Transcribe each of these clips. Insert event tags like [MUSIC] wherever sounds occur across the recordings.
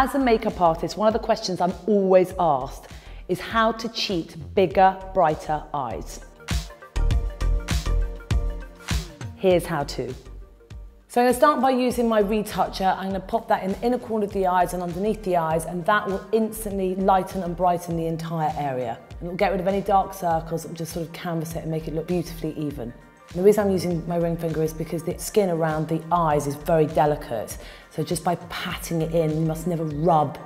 As a makeup artist, one of the questions I'm always asked is how to cheat bigger, brighter eyes. Here's how to. So I'm going to start by using my retoucher. I'm going to pop that in the inner corner of the eyes and underneath the eyes and that will instantly lighten and brighten the entire area. And it'll get rid of any dark circles and just sort of canvas it and make it look beautifully even. The reason I'm using my ring finger is because the skin around the eyes is very delicate. So just by patting it in, you must never rub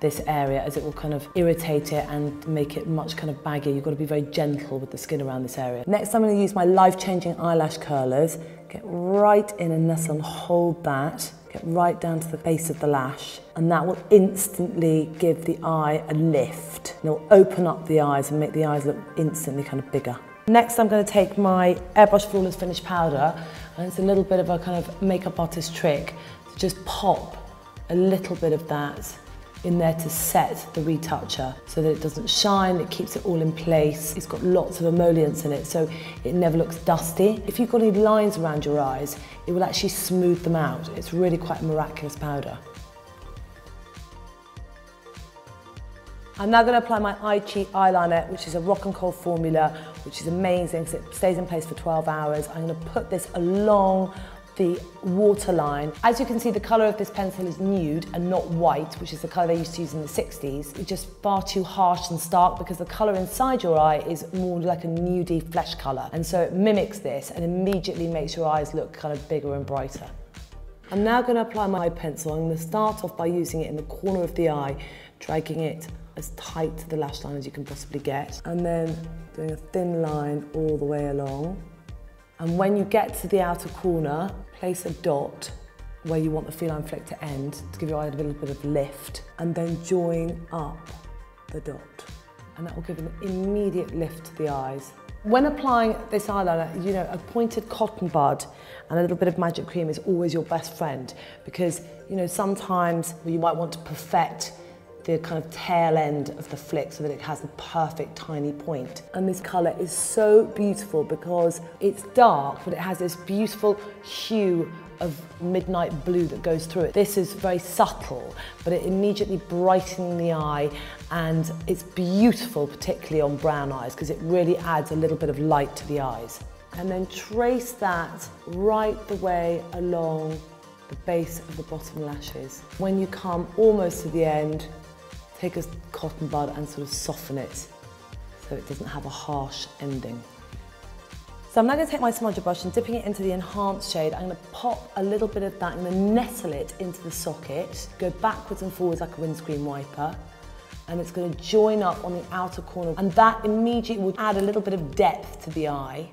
this area as it will kind of irritate it and make it much kind of baggy. You've got to be very gentle with the skin around this area. Next I'm going to use my life-changing eyelash curlers. Get right in and nestle and hold that. Get right down to the base of the lash and that will instantly give the eye a lift. And it'll open up the eyes and make the eyes look instantly kind of bigger. Next I'm going to take my Airbrush Flawless Finish Powder and it's a little bit of a kind of makeup artist trick to just pop a little bit of that in there to set the retoucher so that it doesn't shine, it keeps it all in place. It's got lots of emollients in it so it never looks dusty. If you've got any lines around your eyes, it will actually smooth them out. It's really quite a miraculous powder. I'm now going to apply my Eye Cheat eyeliner, which is a Rock and Kohl formula, which is amazing because it stays in place for 12 hours. I'm going to put this along the waterline. As you can see, the colour of this pencil is nude and not white, which is the colour they used to use in the 60s. It's just far too harsh and stark because the colour inside your eye is more like a nudie flesh colour. And so it mimics this and immediately makes your eyes look kind of bigger and brighter. I'm now going to apply my pencil. I'm going to start off by using it in the corner of the eye, dragging it as tight to the lash line as you can possibly get. And then doing a thin line all the way along. And when you get to the outer corner, place a dot where you want the feline flick to end to give your eye a little bit of lift. And then join up the dot. And that will give an immediate lift to the eyes. When applying this eyeliner, you know, a pointed cotton bud and a little bit of magic cream is always your best friend because, you know, sometimes you might want to perfect the kind of tail end of the flick so that it has the perfect tiny point. And this colour is so beautiful because it's dark, but it has this beautiful hue of midnight blue that goes through it. This is very subtle, but it immediately brightens the eye and it's beautiful, particularly on brown eyes, because it really adds a little bit of light to the eyes. And then trace that right the way along the base of the bottom lashes. When you come almost to the end, take a cotton bud and sort of soften it so it doesn't have a harsh ending. So I'm now going to take my smudger brush and dipping it into the enhanced shade, I'm going to pop a little bit of that, going to nestle it into the socket, go backwards and forwards like a windscreen wiper, and it's going to join up on the outer corner. And that immediately will add a little bit of depth to the eye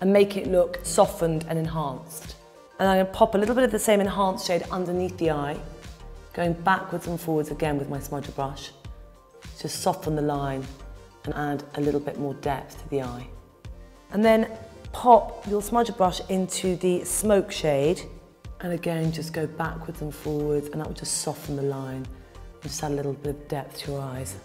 and make it look softened and enhanced. And I'm going to pop a little bit of the same enhanced shade underneath the eye, going backwards and forwards again with my smudger brush. to soften the line and add a little bit more depth to the eye. And then pop your smudger brush into the smoke shade and again just go backwards and forwards and that will just soften the line and just add a little bit of depth to your eyes.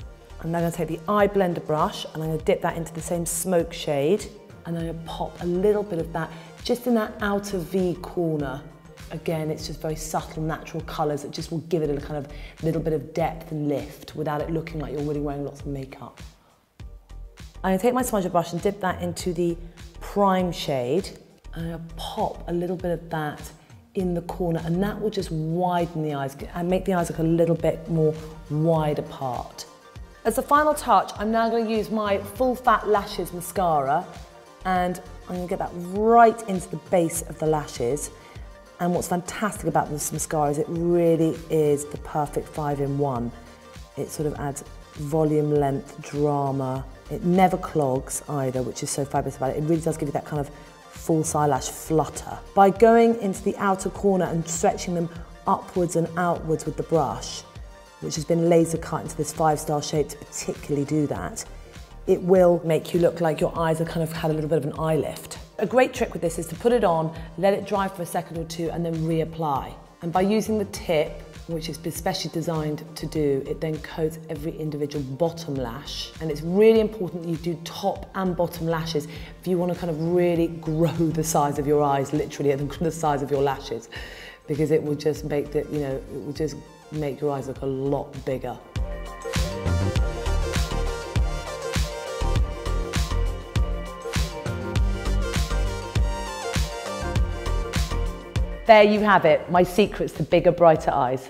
I'm now going to take the eye blender brush and I'm going to dip that into the same smoke shade and I'm going to pop a little bit of that just in that outer V corner. Again, it's just very subtle, natural colours that just will give it a kind of little bit of depth and lift without it looking like you're really wearing lots of makeup. I'm gonna take my smudger brush and dip that into the prime shade. And I'm gonna pop a little bit of that in the corner and that will just widen the eyes and make the eyes look a little bit more wide apart. As a final touch, I'm now going to use my Full Fat Lashes mascara and I'm going to get that right into the base of the lashes. And what's fantastic about this mascara is it really is the perfect five-in-one. It sort of adds volume, length, drama, it never clogs either, which is so fabulous about it. It really does give you that kind of false eyelash flutter. By going into the outer corner and stretching them upwards and outwards with the brush, which has been laser cut into this five-star shape to particularly do that, it will make you look like your eyes have kind of had a little bit of an eye lift. A great trick with this is to put it on, let it dry for a second or two and then reapply. And by using the tip, which is especially designed to do, it then coats every individual bottom lash. And it's really important that you do top and bottom lashes if you want to kind of really grow the size of your eyes, literally [LAUGHS] the size of your lashes, because it will just make that, you know, it will just make your eyes look a lot bigger. There you have it, my secrets to bigger, brighter eyes.